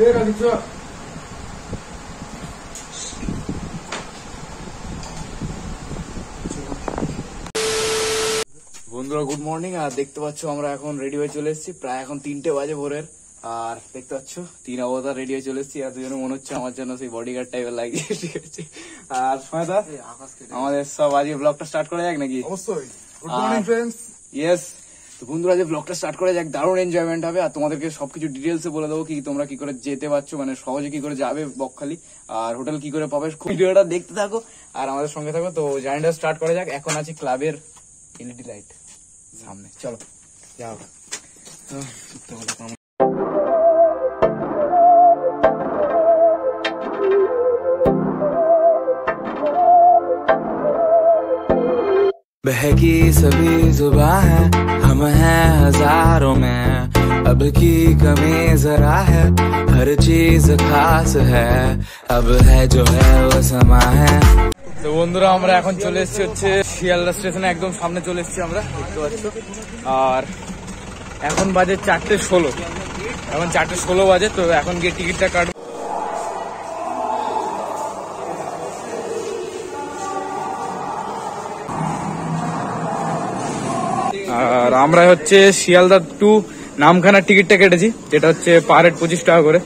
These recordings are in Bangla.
বন্ধুরা গুড মর্নিং আর দেখতে পাচ্ছ আমরা এখন রেডি হয়ে চলে এসেছি। প্রায় এখন তিনটে বাজে ভোরের আর দেখতে পাচ্ছ তিন অবতার রেডি হয়ে চলে এসেছি। আর দুজনে মনে হচ্ছে আমার জন্য সেই বডিগার্ড টাইপের লাগিয়ে ঠিক আছে। আর সময়দা আমাদের সব আজকে ব্লগটা স্টার্ট করা যাক নাকি? অবশ্যই। গুড মর্নিং ফ্রেন্ডস ইয়েস তো বন্ধুরা যে ব্লগটা স্টার্ট করে যাক দারুণ এনজয়মেন্ট হবে আর তোমাদেরকে সবকিছু ডিটেলস বলে দেবো কি তোমরা কি করে যেতে পারছ মানে সহজে কি করে যাবে বকখালি আর হোটেল কি করে পাবে ভিডিওটা দেখতে থাকো আর আমাদের সঙ্গে থাকো তো জার্নিটা স্টার্ট করা যাক এখন আছে ক্লাবের এলইডি লাইট সামনে চলো যাও बहकी सभी जुबा है हम हैं हजारों में अब की कमी जरा है हर चीज खास है अब है जो है वो समा है তো বন্ধুরা আমরা এখন চলে এসেছি হচ্ছে শিয়ালদা স্টেশনে একদম সামনে চলে এসেছি আমরা দেখতে পাচ্ছ আর এখন বাজে চারটে ষোলো এখন চারটে ষোলো বাজে তো এখন গিয়ে টিকিটটা কাটবো আর আমরা হচ্ছে শিয়ালদা টু নামখানার টিকিটটা কেটেছি, যেটা হচ্ছে পার হেড পঁচিশ টাকা করে।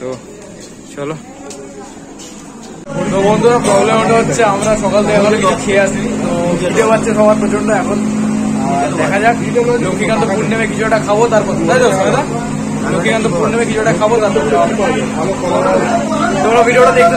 তো চলো। তো বন্ধুরা প্রবলেম ওটা হচ্ছে আমরা সকাল থেকে খেয়ে আসিনি, তো সবার এখন। দেখা যাক পূর্ণিমে কিছু একটা খাব, তারপর তাই তো পূর্ণিমে কিছু একটা খাব, তারপর ভিডিওটা দেখতে।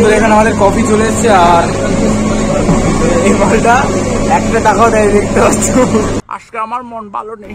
বন্ধুরা, এখানে আমাদের কফি চলে এসছে আর এই মালটা একটা টাকাও দেয় দেখতে পাচ্ছ? আজকে আমার মন ভালো নেই।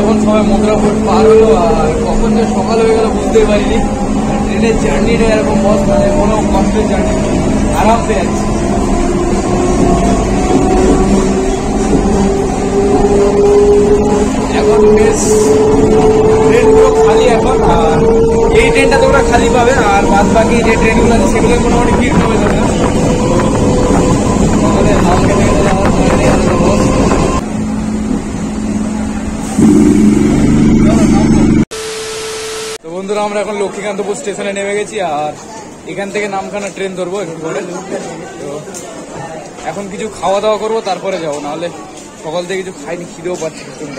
এখন সবাই মন্দিরাপুর পার হলো, আর কখন যে সকাল হয়ে গেল বুঝতেই পারিনি। ট্রেনের জার্নিটা এরকম বস মানে কোনো কষ্টের জার্নি আরামসে যাচ্ছি এখন বেশ ট্রেন পুরো খালি এখন আর এই ট্রেনটা তোমরা খালি পাবে আর বাদ বাকি যে ট্রেনগুলো আছে সেগুলো মোটামুটি ভিড় কমে যাবে না আমাদের হাল কেটে গেলে যাওয়ার ভয় নেই, আর বস তো বন্ধুরা আমরা এখন লক্ষ্মীকান্তপুর স্টেশনে নেমে গেছি আর এখান থেকে নামখানা ট্রেন ধরবো একটু তো এখন কিছু খাওয়া দাওয়া করব, তারপরে যাব। নাহলে সকাল থেকে কিছু খাইনি, খিদেও পাচ্ছি প্রচণ্ড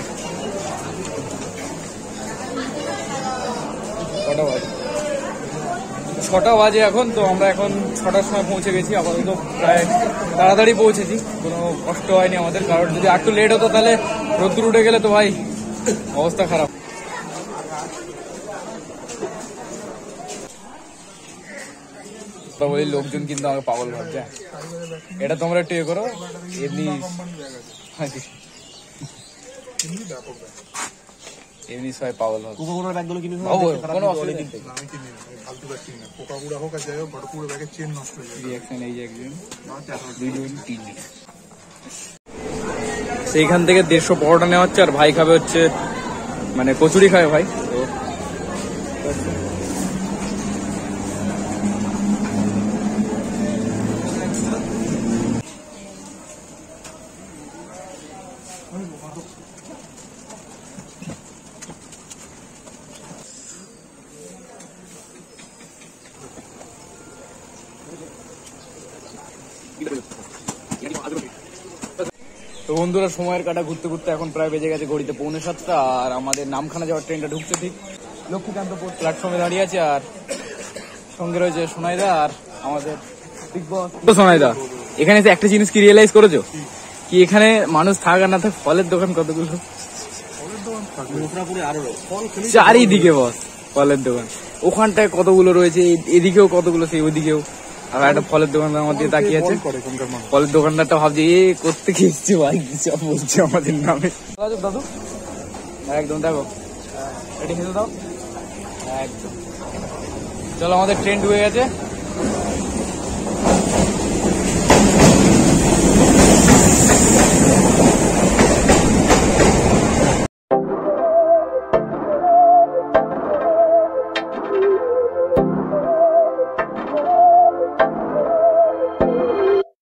কটা বাজে। ছটা বাজে এখন, তো আমরা এখন ছটার সময় পৌঁছে গেছি। আপাতত প্রায় তাড়াতাড়ি পৌঁছেছি। কোনো কষ্ট হয়নি আমাদের। কারণ যদি একটু লেট হতো, তাহলে রোদ্দুর উঠে গেলে তো ভাই অবস্থা খারাপ। কথা বলি লোকজন কিন্তু আমাকে পাগল ভাবছে। হ্যাঁ। এটা তোমরা একটু ইয়ে করো এমনি এমনি সবাই পাগল ব্যাগগুলো কিনে কোনো অসুবিধা নেই। আমি কিনি না ফালতু ব্যাগ কিনি না। হোক আর যাই হোক বড় পুরো ব্যাগের চেন নষ্ট হয়ে যাবে। রিয়াকশন এই যে একজন। দুইজন তিনজন। সেইখান থেকে দেড়শো পরোটা নেওয়া হচ্ছে আর ভাই খাবে হচ্ছে মানে কচুরি খাবে ভাই। তো বন্ধুরা সময়ের কাটা ঘুরতে ঘুরতে এখন প্রায় বেজে গেছে ঘড়িতে পৌনে সাতটা আর আমাদের নামখানা যাওয়ার ট্রেনটা ঢুকছে ঠিক লক্ষ্মীকান্তপুর প্ল্যাটফর্মে দাঁড়িয়ে আছে আর সঙ্গে রয়েছে সোনাইদা আর আমাদের বিগ বস সোনাইদা এখানে এসে একটা জিনিস কি রিয়েলাইজ করেছ? কি এখানে মানুষ থাক আর না থাক ফলের দোকান কতগুলো? চারিদিকে বস ফলের দোকান। ওখানটায় কতগুলো রয়েছে এদিকেও কতগুলো সেই ওদিকেও। আর একটা ফলের দোকান আমার দিয়ে তাকিয়ে আছে। ফলের দোকানদারটা ভাবছে এ করতে কি এসছে ভাই? সব বলছে আমাদের নামে? দাদু। একদম দেখো। এটি খেতে দাও। একদম। চলো আমাদের ট্রেন ঢুকে গেছে।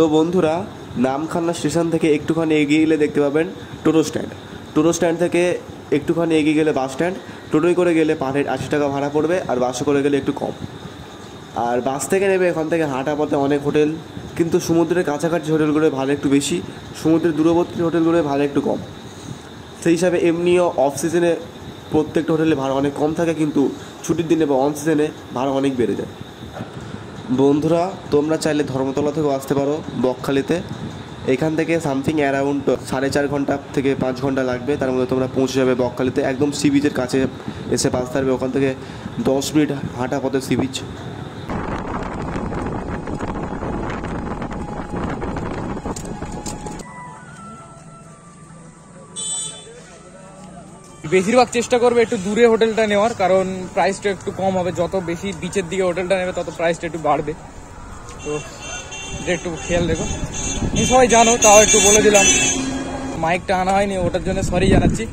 তো বন্ধুরা, নামখানা স্টেশন থেকে একটুখানি এগিয়ে গেলে দেখতে পাবেন টোটো স্ট্যান্ড। টোটো স্ট্যান্ড থেকে একটুখানি এগিয়ে গেলে বাস স্ট্যান্ড। টোটোয় করে গেলে পার হেড আশি টাকা ভাড়া পড়বে আর বাসে করে গেলে একটু কম। আর বাস থেকে নেবে এখান থেকে হাঁটা পথে অনেক হোটেল, কিন্তু সমুদ্রের কাছাকাছি হোটেলগুলো ভাড়া একটু বেশি, সমুদ্রের দূরবর্তী হোটেলগুলো ভাড়া একটু কম। সেই হিসাবে এমনিও অফ সিজনে প্রত্যেকটা হোটেলে ভাড়া অনেক কম থাকে, কিন্তু ছুটির দিনে বা অন সিজনে ভাড়া অনেক বেড়ে যায়। বন্ধুরা, তোমরা চাইলে ধর্মতলা থেকেও আসতে পারো, বকখালিতে। এখান থেকে সামথিং অ্যারাউন্ড সাড়ে চার ঘণ্টা থেকে পাঁচ ঘণ্টা লাগবে, তার মধ্যে তোমরা পৌঁছে যাবে বকখালিতে। একদম সি বিচের কাছে এসে বাস থাকবে ওখান থেকে দশ মিনিট হাঁটা পথে সি বিচ বেশিরভাগ চেষ্টা করবে একটু দূরে হোটেলটা নেওয়ার, কারণ প্রাইসটা একটু কম হবে। যত বেশি বিচের দিকে হোটেলটা নেবে, তত প্রাইসটা একটু বাড়বে। তো এটা একটু খেয়াল রেখো। তুমি সবাই জানো, তাও একটু বলে দিলাম। মাইকটা আনা হয়নি, ওটার জন্য সরি জানাচ্ছি।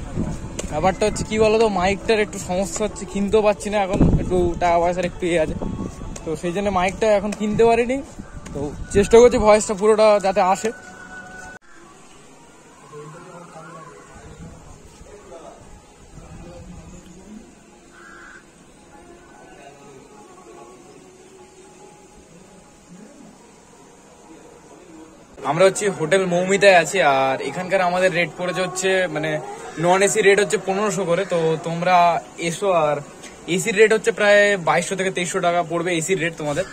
ব্যাপারটা হচ্ছে কী বলো তো মাইকটার একটু সমস্যা হচ্ছে, কিনতেও পারছি না এখন, একটু টাকা পয়সার একটু ইয়ে আছে। তো সেই জন্য মাইকটা এখন কিনতে পারিনি। তো চেষ্টা করছি ভয়েসটা পুরোটা যাতে আসে। আমরা হচ্ছে হোটেল মৌমিতায় আছি, আর এখানকার আমাদের রেট পড়েছে হচ্ছে মানে নন এসি রেট হচ্ছে পনেরোশো করে। তো তোমরা এসো, আর এসির রেট হচ্ছে প্রায় বাইশশো থেকে তেইশশো টাকা পড়বে এসির রেট তোমাদের।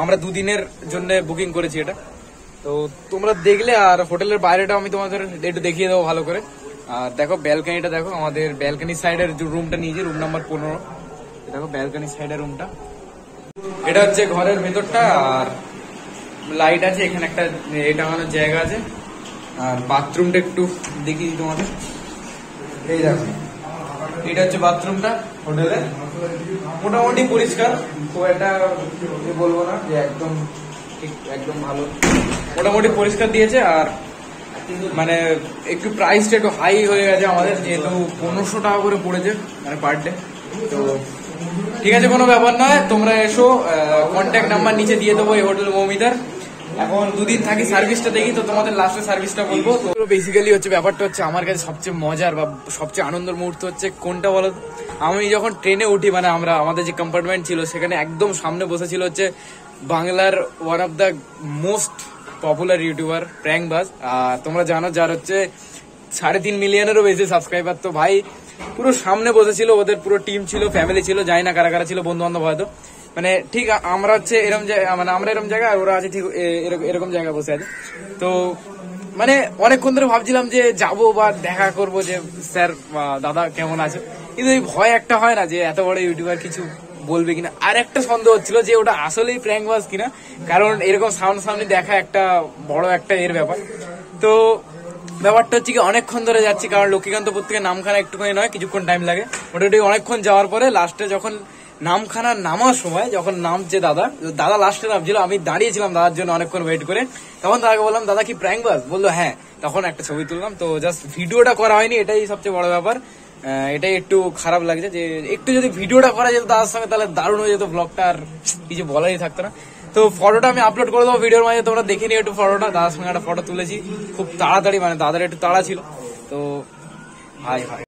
আমরা দুদিনের জন্য বুকিং করেছি এটা। তো তোমরা দেখলে, আর হোটেলের বাইরেটা আমি তোমাদের একটু দেখিয়ে দেবো ভালো করে। আর দেখো ব্যালকানিটা দেখো, আমাদের ব্যালকানি সাইডের যে রুমটা নিয়েছি রুম নাম্বার পনেরো। দেখো ব্যালকানি সাইডের রুমটা এটা হচ্ছে ঘরের ভেতরটা, আর লাইট আছে, এখানে একটা, এ টাঙানোর জায়গা আছে। আর বাথরুমটা একটু দিই তোমাদের। এই দেখো, এটা হচ্ছে বাথরুমটা, হোটেলে। মোটামুটি পরিষ্কার, খুব একটা বলব না যে একদম ঠিক, একদম ভালো। মোটামুটি পরিষ্কার দিয়েছে, আর মানে একটু প্রাইসটা একটু হাই হয়ে গেছে আমাদের, যেহেতু পনেরোশো টাকা করে পড়েছে মানে পার ডে তো ঠিক আছে, কোনো ব্যাপার নয়, তোমরা এসো কন্ট্যাক্ট নাম্বার নিচে দিয়ে দেবো এই হোটেল মৌমিতার। এখন দুদিন থাকি সার্ভিসটা দেখি, তো তোমাদের লাস্টে সার্ভিসটা বলব। তো বেসিক্যালি হচ্ছে ব্যাপারটা হচ্ছে আমার কাছে সবচেয়ে মজার বা সবচেয়ে আনন্দের মুহূর্ত হচ্ছে কোনটা বলো? আমি যখন ট্রেনে উঠি মানে আমরা, আমাদের যে কম্পার্টমেন্ট ছিল, সেখানে একদম সামনে বসেছিল হচ্ছে বাংলার one of the most popular YouTuber prank বাস তোমরা জানো যার হচ্ছে সাড়ে তিন মিলিয়নেরও বেশি সাবস্ক্রাইবার তো ভাই, পুরো সামনে বসেছিল, ওদের পুরো টিম ছিল ফ্যামিলি ছিল, জানি না কারা কারা ছিল বন্ধু বান্ধব হয়তো। মানে ঠিক আমরা হচ্ছে এরকম জায়গা মানে আমরা এরকম জায়গায় আর ওরা আছে ঠিক এরকম জায়গায় বসে আছে। তো মানে অনেকক্ষণ ধরে ভাবছিলাম যে যাব বা দেখা করব যে, স্যার দাদা কেমন আছে? কিন্তু এই ভয় একটা হয় না যে এত বড় ইউটিউবার কিছু বলবে কিনা। আর একটা সন্দেহ হচ্ছিল যে ওটা আসলেই প্র্যাঙ্ক বাস কিনা। কারণ এরকম সামনে সামনে দেখা একটা বড় একটা এর ব্যাপার। তো ব্যাপারটা হচ্ছে কি, অনেকক্ষণ ধরে যাচ্ছি। কারণ লক্ষ্মীকান্তপুর থেকে নামখানা একটুখানি নয়, কিছুক্ষণ টাইম লাগে। মোটামুটি অনেকক্ষণ যাওয়ার পরে লাস্টে যখন নামখানা নামার সময় যখন নামছে দাদা দাদা লাস্টে নামছিল, আমি দাঁড়িয়েছিলাম দাদার জন্য অনেকক্ষণ ওয়েট করে। তখন দাদাকে বললাম, দাদা কি প্র্যাঙ্ক বাস বলল হ্যাঁ। তখন একটা ছবি তুললাম, তো জাস্ট ভিডিওটা করা হয়নি, এটাই সবচেয়ে বড় ব্যাপার। এটাই একটু খারাপ লাগছে যে, একটু যদি ভিডিওটা করা যেত দাদার সঙ্গে, তাহলে দারুণ হয়ে যেত ব্লগটা আর কিছু বলারই থাকতো না। তো ফটোটা আমি আপলোড করে দেবো ভিডিওর মাঝে, তোমরা দেখে নিও একটু ফটোটা দাদার সঙ্গে একটা ফটো তুলেছি, খুব তাড়াতাড়ি মানে দাদার একটু তাড়া ছিল। তো হাই হাই